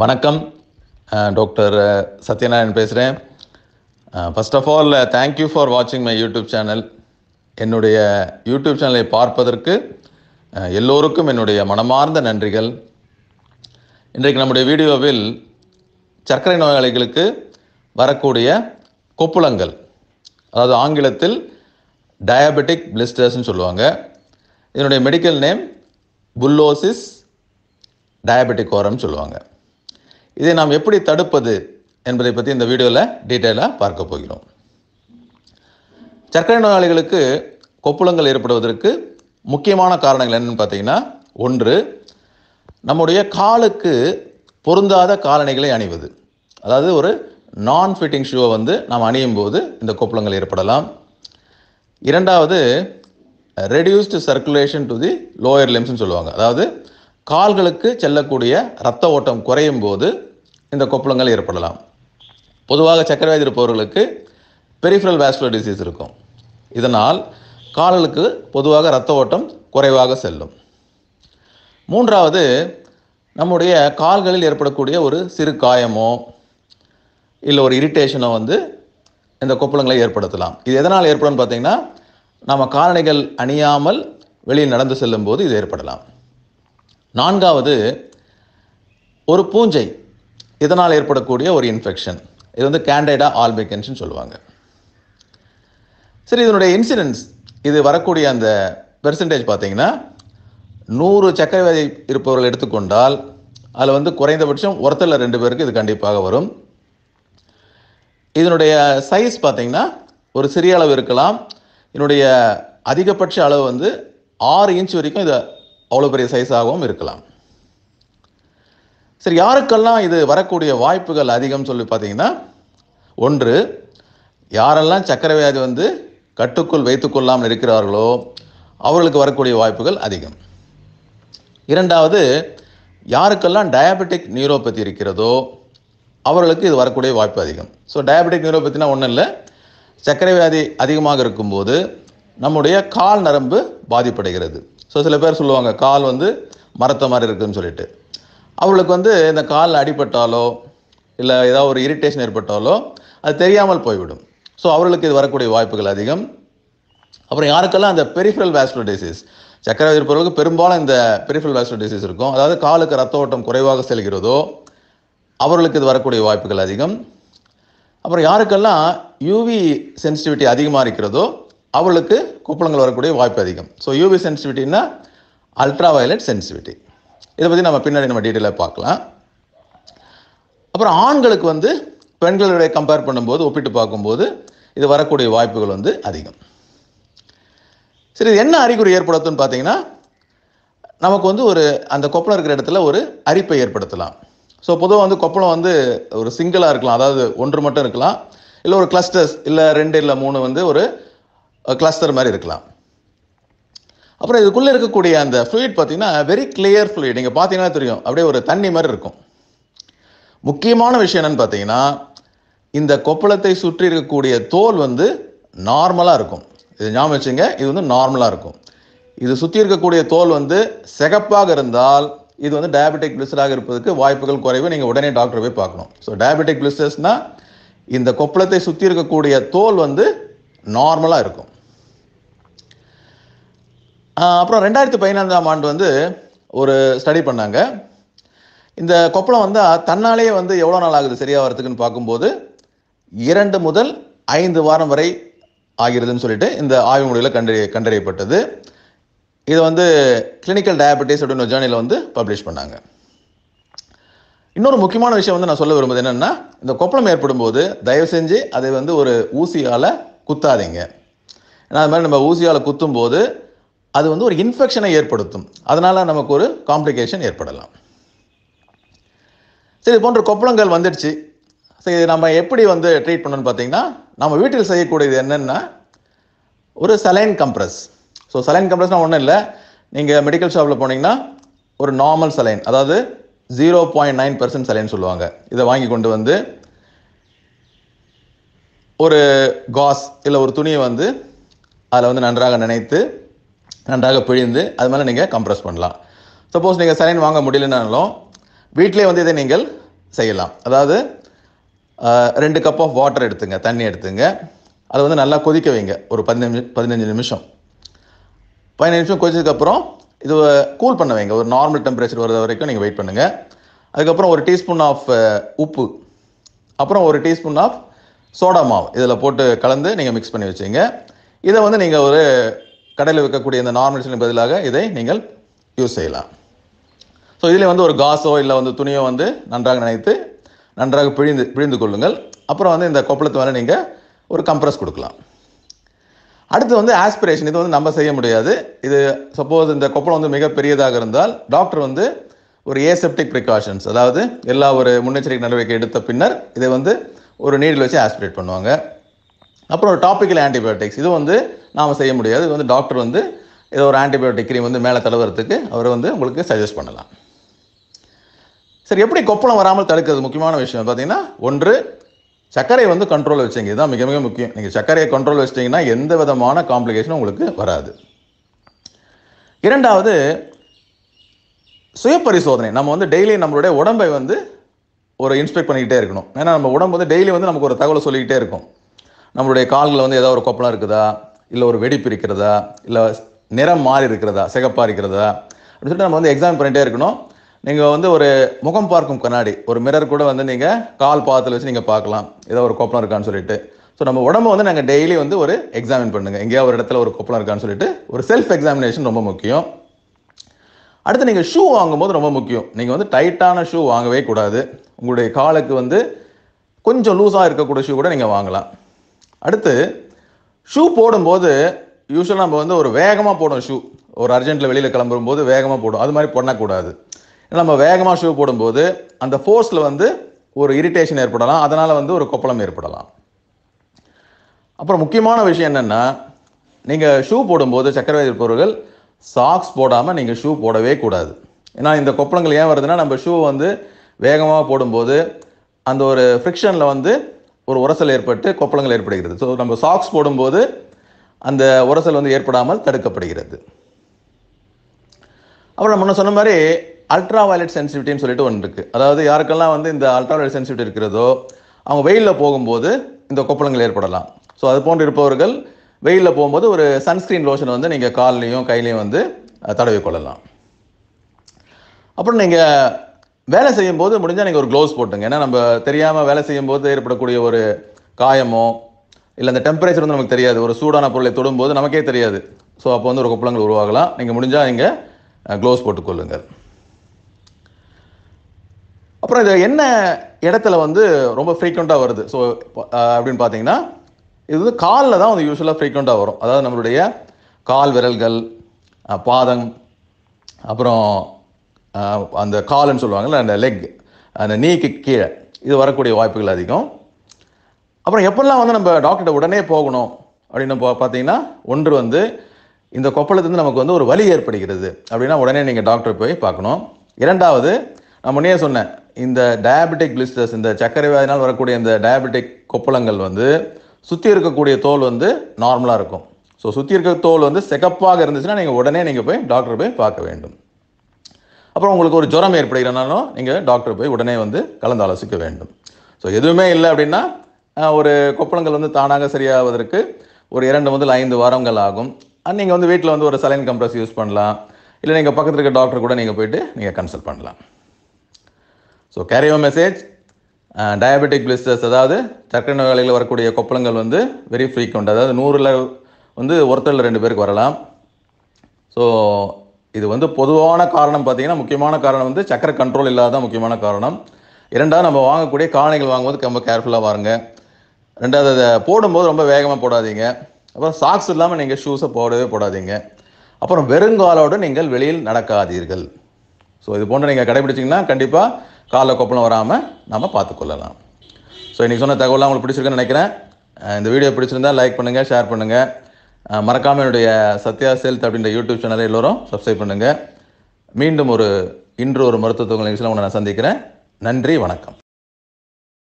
வணக்கம். டாக்டர் சத்யநாராயண் பேசுகிறேன் first of all thank you for வாட்சிங் மை யூடியூப் சேனல் என்னுடைய யூடியூப் சேனலை பார்ப்பதற்கு எல்லோருக்கும் என்னுடைய மனமார்ந்த நன்றிகள். இன்றைக்கு நம்முடைய வீடியோவில் சர்க்கரை நோயாளிகளுக்கு வரக்கூடிய கொப்புளங்கள் அதாவது ஆங்கிலத்தில் டயபெட்டிக் பிளிஸ்டர்ஸ்னு சொல்லுவாங்க. இதனுடைய மெடிக்கல் நேம் புல்லோசிஸ் டயபெட்டிக் ஓரம்னு சொல்லுவாங்க. இதை நாம் எப்படி தடுப்பது என்பதை பற்றி இந்த வீடியோவில் டீட்டெயிலாக பார்க்க போகிறோம். சர்க்கரை நோயாளிகளுக்கு கொப்புளங்கள் ஏற்படுவதற்கு முக்கியமான காரணங்கள் என்னன்னு பார்த்தீங்கன்னா ஒன்று நம்முடைய காலுக்கு பொருந்தாத காலணிகளை அணிவது. அதாவது ஒரு நான் ஃபிட்டிங் ஷூவை வந்து நாம் அணியும் போது இந்த கொப்புளங்கள் ஏற்படலாம். இரண்டாவது reduced circulation to the lower லிம்ஸ்னு சொல்லுவாங்க. அதாவது கால்களுக்கு செல்லக்கூடிய ரத்த ஓட்டம் குறையும் போது இந்த கொப்பளங்கள் ஏற்படலாம். பொதுவாக சர்க்கரை இருப்பவர்களுக்கு பெரிஃபரல் வேஸ்குலர் டிசீஸ் இருக்கும். இதனால் கால்களுக்கு பொதுவாக இரத்த ஓட்டம் குறைவாக செல்லும். மூன்றாவது நம்முடைய கால்களில் ஏற்படக்கூடிய ஒரு சிறு காயமோ இல்லை ஒரு இரிட்டேஷனோ வந்து இந்த கொப்பளங்களை ஏற்படுத்தலாம். இது எதனால் ஏற்படும் பார்த்தீங்கன்னா நம்ம காலணிகள் அணியாமல் வெளியில் நடந்து செல்லும் போது இது ஏற்படலாம். நான்காவது ஒரு பூஞ்சை இதனால் ஏற்படக்கூடிய ஒரு இன்ஃபெக்ஷன் இது வந்து கேண்டைடா ஆல்பிகன்ஸ்னு சொல்லுவாங்க. சரி இதனுடைய இன்சிடென்ஸ் இது வரக்கூடிய அந்த பெர்சன்டேஜ் பார்த்தீங்கன்னா நூறு சக்கரை வியாதி இருப்பவர்கள் எடுத்துக்கொண்டால் அதில் வந்து குறைந்தபட்சம் ஒருத்தரில் ரெண்டு பேருக்கு இது கண்டிப்பாக வரும். இதனுடைய சைஸ் பார்த்தீங்கன்னா ஒரு சிறிய அளவு இருக்கலாம். இதனுடைய அதிகபட்ச அளவு வந்து ஆறு இன்ச் வரைக்கும் இது அவ்வளோ பெரிய சைஸாகவும் இருக்கலாம். சரி யாருக்கெல்லாம் இது வரக்கூடிய வாய்ப்புகள் அதிகம் சொல்லி பார்த்தீங்கன்னா ஒன்று யாரெல்லாம் சக்கரை வியாதி வந்து கட்டுக்குள் வைத்துக்கொள்ளாமல் இருக்கிறார்களோ அவர்களுக்கு வரக்கூடிய வாய்ப்புகள் அதிகம். இரண்டாவது யாருக்கெல்லாம் டயபெட்டிக் நியூரோபதி இருக்கிறதோ அவர்களுக்கு இது வரக்கூடிய வாய்ப்பு அதிகம். ஸோ டயபெட்டிக் நியூரோபதினா ஒன்றும் இல்லை. சர்க்கரை வியாதி அதிகமாக இருக்கும்போது நம்முடைய கால் நரம்பு பாதிப்படைகிறது. ஸோ சில பேர் சொல்லுவாங்க கால் வந்து மரத்த மாதிரி இருக்குதுன்னு சொல்லிட்டு. அவளுக்கு வந்து இந்த காலில் அடிபட்டாலோ இல்லை ஏதாவது ஒரு இரிட்டேஷன் ஏற்பட்டாலோ அது தெரியாமல் போய்விடும். ஸோ அவர்களுக்கு இது வரக்கூடிய வாய்ப்புகள் அதிகம். அப்புறம் யாருக்கெல்லாம் அந்த பெரிஃபரல் வாஸ்குலர் டிசீஸ் சக்கரை இருப்பவர்களுக்கு பெரும்பாலும் இந்த பெரிஃபரல் வாஸ்குலர் டிசீஸ் இருக்கும் அதாவது காலுக்கு ரத்த ஓட்டம் குறைவாக செல்கிறதோ அவர்களுக்கு இது வரக்கூடிய வாய்ப்புகள் அதிகம். அப்புறம் யாருக்கெல்லாம் யூவி சென்சிட்டிவிட்டி அதிகமாக இருக்கிறதோ அவர்களுக்கு கொப்பளங்கள் வரக்கூடிய வாய்ப்பு அதிகம். ஸோ யூவி சென்சிட்டிவிட்டின்னா அல்ட்ரா வயலட் சென்சிட்டிவிட்டி இதை பற்றி நம்ம பின்னாடி நம்ம டீட்டெயிலாக பார்க்கலாம். அப்புறம் ஆண்களுக்கு வந்து பெண்களுடைய கம்பேர் பண்ணும்போது ஒப்பிட்டு பார்க்கும்போது இது வரக்கூடிய வாய்ப்புகள் வந்து அதிகம். சரி இது என்ன அறிகுறி ஏற்படுத்தும்னு பார்த்தீங்கன்னா நமக்கு வந்து ஒரு அந்த கொப்பளம் இருக்கிற இடத்துல ஒரு அரிப்பை ஏற்படுத்தலாம். ஸோ பொதுவாக வந்து கொப்பளம் வந்து ஒரு சிங்கிளாக இருக்கலாம். அதாவது ஒன்று மட்டும் இருக்கலாம். இல்லை ஒரு கிளஸ்டர்ஸ் இல்லை ரெண்டு இல்லை மூணு வந்து ஒரு கிளஸ்டர் மாதிரி இருக்கலாம். அப்புறம் இதுக்குள்ளே இருக்கக்கூடிய அந்த ஃப்ளூயிட் பார்த்தீங்கன்னா வெரி கிளியர் ஃப்ளூயிட் நீங்கள் பார்த்தீங்கன்னா தெரியும். அப்படியே ஒரு தண்ணி மாதிரி இருக்கும். முக்கியமான விஷயம் என்னன்னு பார்த்தீங்கன்னா இந்த கொப்பளத்தை சுற்றி இருக்கக்கூடிய தோல் வந்து நார்மலாக இருக்கும். இது ஞாபகம் வச்சுங்க இது வந்து நார்மலாக இருக்கும். இது சுற்றி இருக்கக்கூடிய தோல் வந்து சிகப்பாக இருந்தால் இது வந்து டயபெட்டிக் பிளிஸ்டராக இருப்பதற்கு வாய்ப்புகள் குறைவு. நீங்கள் உடனே டாக்டரை போய் பார்க்கணும். ஸோ டயபெட்டிக் பிளிஸ்டர்ஸ்னா இந்த கொப்பளத்தை சுற்றி இருக்கக்கூடிய தோல் வந்து நார்மலாக இருக்கும். அப்புறம் ரெண்டாயிரத்தி பதினைந்தாம் ஆண்டு வந்து ஒரு ஸ்டடி பண்ணாங்க. இந்த கொப்பளம் வந்து தன்னாலேயே வந்து எவ்வளோ நாள் ஆகுது சரியாக வரதுக்குன்னு பார்க்கும்போது இரண்டு முதல் ஐந்து வாரம் வரை ஆகிறதுன்னு சொல்லிட்டு இந்த ஆய்வு முடிவில் கண்டறிய கண்டறியப்பட்டது. இது வந்து கிளினிக்கல் டயபெட்டிஸ் அப்படின்னு ஒரு ஜேர்னலில் வந்து பப்ளிஷ் பண்ணாங்க. இன்னொரு முக்கியமான விஷயம் வந்து நான் சொல்ல விரும்புவது என்னென்னா இந்த கொப்பளம் ஏற்படும் போது தயவு செஞ்சு அதை வந்து ஒரு ஊசியால் குத்தாதீங்க. ஏன்னா அது மாதிரி நம்ம ஊசியால் குத்தும் போது அது வந்து ஒரு இன்ஃபெக்ஷனை ஏற்படுத்தும். அதனால் நமக்கு ஒரு காம்ப்ளிகேஷன் ஏற்படலாம். சரி இது போன்ற கொப்பளங்கள் வந்துடுச்சு. சரி இது நம்ம எப்படி வந்து ட்ரீட் பண்ணணும்னு பார்த்தீங்கன்னா நம்ம வீட்டில் செய்யக்கூடியது என்னென்னா ஒரு சலைன் கம்ப்ரஸ் ஸோ சலைன் கம்ப்ரஸ்னால் ஒன்றும் இல்லை. நீங்கள் மெடிக்கல் ஷாப்பில் போனீங்கன்னா ஒரு நார்மல் சலைன் அதாவது zero point nine percent saline சொல்லுவாங்க. இதை வாங்கி கொண்டு வந்து ஒரு காஸ் இல்லை ஒரு துணியை வந்து அதில் வந்து நன்றாக நினைத்து நன்றாக பிழிந்து அது மேலே நீங்கள் கம்ப்ரஸ் பண்ணலாம். சப்போஸ் நீங்கள் சலைன் வாங்க முடியலனாலும் வீட்டிலே வந்து இதை நீங்கள் செய்யலாம். அதாவது ரெண்டு கப் ஆஃப் வாட்டர் எடுத்துங்க தண்ணி எடுத்துங்க. அதை வந்து நல்லா கொதிக்க வைங்க. ஒரு பதினஞ்சு பதினஞ்சு நிமிஷம். பதினஞ்சு நிமிஷம் கொதிச்சதுக்கப்புறம் இது கூல் பண்ண வைங்க. ஒரு நார்மல் டெம்பரேச்சர் வர வரைக்கும் நீங்கள் வெயிட் பண்ணுங்கள் அதுக்கப்புறம் ஒரு டீஸ்பூன் ஆஃப் உப்பு. அப்புறம் ஒரு டீஸ்பூன் ஆஃப் சோடா மாவு. இதில் போட்டு கலந்து நீங்கள் மிக்ஸ் பண்ணி வச்சுங்க. இதை வந்து நீங்கள் ஒரு கடையில் விற்கக்கூடிய இந்த நார்மல் சிலிண்டர் பதிலாக இதை நீங்கள் யூஸ் செய்யலாம். ஸோ இதில் வந்து ஒரு காசோ இல்லை வந்து துணியோ வந்து நன்றாக நினைத்து நன்றாக பிழிந்து பிழிந்து கொள்ளுங்கள். அப்புறம் வந்து இந்த கொப்பளத்து மேலே நீங்கள் ஒரு கம்ப்ரஸ் கொடுக்கலாம். அடுத்து வந்து ஆஸ்பிரேஷன் இது வந்து நம்ம செய்ய முடியாது. இது சப்போஸ் இந்த கொப்பளம் வந்து மிக பெரியதாக இருந்தால் டாக்டர் வந்து ஒரு ஏசெப்டிக் ப்ரிகாஷன்ஸ் அதாவது எல்லா ஒரு முன்னெச்சரிக்கை நடவடிக்கை எடுத்த பின்னர் இதை வந்து ஒரு நீடில் வச்சு ஆஸ்பிரேட் பண்ணுவாங்க. அப்புறம் ஒரு டாப்பிக்கல் ஆன்டிபயோட்டிக்ஸ் இது வந்து நாம் செய்ய முடியாது. இது வந்து டாக்டர் வந்து ஏதோ ஒரு ஆன்டிபயோட்டிக் க்ரீம் வந்து மேலே தடவுறதுக்கு அவர் வந்து உங்களுக்கு சஜஸ்ட் பண்ணலாம். சரி எப்படி கொப்பளம் வராமல் தடுக்கிறது? முக்கியமான விஷயம் பார்த்தீங்கன்னா ஒன்று சர்க்கரை வந்து கண்ட்ரோல் வச்சிங்க. இதுதான் மிக மிக முக்கியம். நீங்கள் சர்க்கரையை கண்ட்ரோல் வச்சிட்டிங்கன்னா எந்த விதமான காம்ப்ளிகேஷனும் உங்களுக்கு வராது. இரண்டாவது சுய பரிசோதனை நம்ம வந்து டெய்லி நம்மளுடைய உடம்பை வந்து ஒரு இன்ஸ்பெக்ட் பண்ணிக்கிட்டே இருக்கணும். ஏன்னா நம்ம உடம்பு வந்து டெய்லி வந்து நமக்கு ஒரு தகவலை சொல்லிக்கிட்டே இருக்கும். நம்மளுடைய கால்களில் வந்து ஏதாவது ஒரு கொப்பளம் இருக்குதா? இல்லை ஒரு வெடிப்பு இருக்கிறதா இல்லை நிறம் மாறி இருக்கிறதா சிகப்பாக இருக்கிறதா அப்படின்னு சொல்லிட்டு நம்ம வந்து எக்ஸாம் பண்ணிகிட்டே இருக்கணும். நீங்கள் வந்து ஒரு முகம் பார்க்கும் கண்ணாடி ஒரு மிரர் கூட வந்து நீங்கள் கால் பாதத்தில் வச்சு நீங்கள் பார்க்கலாம். ஏதோ ஒரு கொப்பளம் இருக்கான்னு சொல்லிட்டு. ஸோ நம்ம உடம்பை வந்து நாங்கள் டெய்லி வந்து ஒரு எக்ஸாமின் பண்ணுங்கள் எங்கேயாவது ஒரு இடத்துல ஒரு கொப்பளம் இருக்கான்னு சொல்லிட்டு ஒரு செல்ஃப் எக்ஸாமினேஷன் ரொம்ப முக்கியம். அடுத்து நீங்கள் ஷூ வாங்கும்போது ரொம்ப முக்கியம். நீங்கள் வந்து டைட்டான ஷூ வாங்கவே கூடாது. உங்களுடைய காலுக்கு வந்து கொஞ்சம் லூஸாக இருக்கக்கூடிய ஷூ கூட நீங்கள் வாங்கலாம். அடுத்து ஷூ போடும்போது யூஸ்வலாக நம்ம வந்து ஒரு வேகமாக போடும் ஷூ ஒரு அர்ஜென்ட்டில் வெளியில் கிளம்பும்போது வேகமாக போடும் அது மாதிரி பண்ணக்கூடாது ஏன்னா நம்ம வேகமாக ஷூ போடும்போது அந்த ஃபோர்ஸில் வந்து ஒரு இரிட்டேஷன் ஏற்படலாம். அதனால் வந்து ஒரு கொப்பளம் ஏற்படலாம். அப்புறம் முக்கியமான விஷயம் என்னென்னா நீங்கள் ஷூ போடும்போது சக்கரவர்த்தி பொருட்கள் சாக்ஸ் போடாமல் நீங்கள் ஷூ போடவே கூடாது. ஏன்னா இந்த கொப்பளங்கள் ஏன் வருதுன்னா நம்ம ஷூ வந்து வேகமாக போடும்போது அந்த ஒரு ஃப்ரிக்ஷனில் வந்து ஒரு உரசல் ஏற்பட்டு கொப்பளங்கள் ஏற்படுகிறது. ஸோ நம்ம சாக்ஸ் போடும்போது அந்த உரசல் வந்து ஏற்படாமல் தடுக்கப்படுகிறது. அப்புறம் நம்ம சொன்ன மாதிரி அல்ட்ரா வயலட் சென்சிட்டிவிட்டின்னு சொல்லிட்டு ஒன்று இருக்குது அதாவது யாருக்கெல்லாம் வந்து இந்த அல்ட்ரா வயலட் சென்சிட்டிவிட்டி இருக்கிறதோ அவங்க வெயிலில் போகும்போது இந்த கொப்பளங்கள் ஏற்படலாம். ஸோ அது போன்று இருப்பவர்கள் வெயிலில் போகும்போது ஒரு சன்ஸ்கிரீன் லோஷன் வந்து நீங்கள் கால்லையும் கையிலையும் வந்து தடவி கொள்ளலாம். அப்புறம் நீங்கள் வேலை செய்யும்போது முடிஞ்சால் நீங்கள் ஒரு க்ளோஸ் போட்டுங்க. ஏன்னா நம்ம தெரியாமல் வேலை செய்யும்போது ஏற்படக்கூடிய ஒரு காயமோ இல்லை அந்த டெம்பரேச்சர் வந்து நமக்கு தெரியாது. ஒரு சூடான பொருளை தொடும்போது நமக்கே தெரியாது. ஸோ அப்போ வந்து ஒரு கொப்பளங்கள் உருவாகலாம். நீங்கள் முடிஞ்சால் நீங்கள் க்ளோஸ் போட்டுக்கொள்ளுங்கள். அப்புறம் இது என்ன இடத்துல வந்து ரொம்ப ஃப்ரீக்வெண்ட்டாக வருது? ஸோ அப்படின்னு பார்த்தீங்கன்னா இது வந்து காலில் தான் வந்து யூஸ்வலாக ஃப்ரீக்வெண்ட்டாக வரும். அதாவது நம்மளுடைய கால் விரல்கள் பாதம் அப்புறம் அந்த கால்னு சொல்லுவாங்கல்ல அந்த லெக் அந்த நீக்கு கீழே. இது வரக்கூடிய வாய்ப்புகள் அதிகம். அப்புறம் எப்பெல்லாம் வந்து நம்ம டாக்டர்கிட்ட உடனே போகணும் அப்படின்னு பா- பார்த்தீங்கன்னா ஒன்று வந்து இந்த கொப்பளத்துலேருந்து நமக்கு வந்து ஒரு வலி ஏற்படுகிறது அப்படின்னா உடனே நீங்கள் டாக்டர் போய் பார்க்கணும். இரண்டாவது நான் முன்னே சொன்னேன் இந்த டயபெட்டிக் பிளிஸ்டர்ஸ் இந்த சர்க்கரை வியாதினால் வரக்கூடிய இந்த டயபெட்டிக் கொப்பளங்கள் வந்து சுற்றி இருக்கக்கூடிய தோல் வந்து நார்மலாக இருக்கும். ஸோ சுற்றி இருக்க தோல் வந்து சிகப்பாக இருந்துச்சுன்னா நீங்கள் உடனே நீங்கள் போய் டாக்டர் போய் பார்க்க வேண்டும். அப்புறம் உங்களுக்கு ஒரு ஜுரம் ஏற்படுகிறனாலும் நீங்கள் டாக்டர் போய் உடனே வந்து கலந்து ஆலோசிக்க வேண்டும். ஸோ எதுவுமே இல்லை அப்படின்னா ஒரு கொப்பளங்கள் வந்து தானாக சரியாவதற்கு ஒரு இரண்டு முதல் ஐந்து வாரங்கள் ஆகும். நீங்கள் வந்து வீட்டில் வந்து ஒரு சலைன் கம்ப்ரஸ் யூஸ் பண்ணலாம். இல்லை நீங்கள் பக்கத்தில் இருக்க டாக்டர் கூட நீங்கள் போயிட்டு நீங்கள் கன்சல்ட் பண்ணலாம். ஸோ கேரியோ மெசேஜ் டயபெட்டிக் பிளிஸ்டர்ஸ் அதாவது சர்க்கரை நோயாளிகள் வரக்கூடிய கொப்பளங்கள் வந்து வெரி ஃப்ரீக்வெண்ட் அதாவது நூறில் வந்து ஒருத்தரில் ரெண்டு பேருக்கு வரலாம். ஸோ இது வந்து பொதுவான காரணம் பார்த்தீங்கன்னா முக்கியமான காரணம் வந்து சக்கரை கண்ட்ரோல் இல்லாத முக்கியமான காரணம். இரண்டாவது நம்ம வாங்கக்கூடிய காலணிகள் வாங்கும்போது ரொம்ப கேர்ஃபுல்லாக வாருங்க. ரெண்டாவது அதை போடும்போது ரொம்ப வேகமாக போடாதீங்க. அப்புறம் சாக்ஸ் இல்லாமல் நீங்கள் ஷூஸை போடவே போடாதீங்க. அப்புறம் வெறுங்காலோடு நீங்கள் வெளியில் நடக்காதீர்கள். ஸோ இது போன்று நீங்கள் கடைபிடிச்சிங்கன்னா கண்டிப்பாக காலில் கொப்பளம் வராமல் நம்ம பார்த்துக்கொள்ளலாம் ஸோ இன்றைக்கி சொன்ன தகவலாம் உங்களுக்கு பிடிச்சிருக்குன்னு நினைக்கிறேன். இந்த வீடியோ பிடிச்சிருந்தா லைக் பண்ணுங்கள் ஷேர் பண்ணுங்கள் மறக்காமல் என்னுடைய சத்யா செல்த் அப்படின்ற யூடியூப் சேனலை எல்லோரும் சப்ஸ்கிரைப் பண்ணுங்கள் மீண்டும் ஒரு இன்று ஒரு மருத்துவ நிகழ்ச்சியில் உங்களை நான் சந்திக்கிறேன். நன்றி வணக்கம்.